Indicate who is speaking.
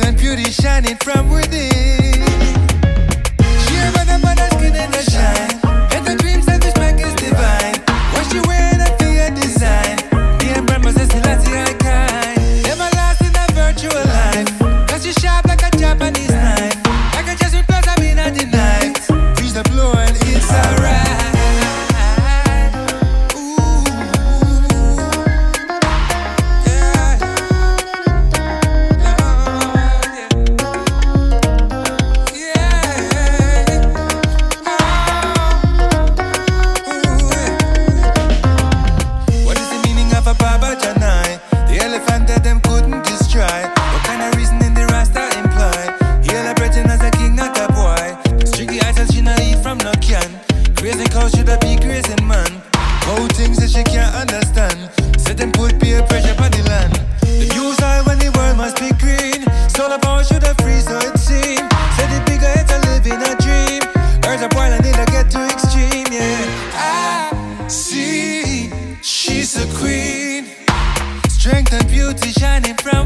Speaker 1: and beauty shining from within. Share what the mother's skin and the shine. Raising cows should I be grazing man. Whole things that she can't understand. Said them put peer pressure on the land. The news high when the world must be green. Solar power should have free so it seems. Said the bigger heads are living a dream. Earth a boil and it'll get too extreme, yeah. I see she's a queen. Strength and beauty shining from